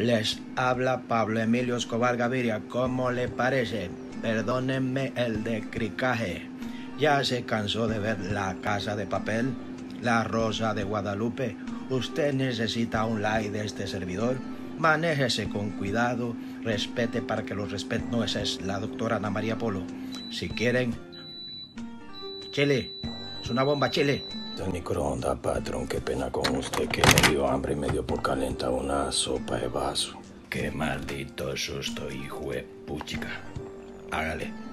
Les habla Pablo Emilio Escobar Gaviria. ¿Cómo le parece? Perdónenme el decricaje. ¿Ya se cansó de ver la casa de papel? La rosa de Guadalupe. Usted necesita un like de este servidor. Manéjese con cuidado. Respete para que lo respete. No, es la doctora Ana María Polo. Si quieren. Chile. Es una bomba, Chile. Del microondas, patrón, qué pena con usted que me dio hambre y me dio por calentar una sopa de vaso. Qué maldito susto, hijo de puchica. Hágale.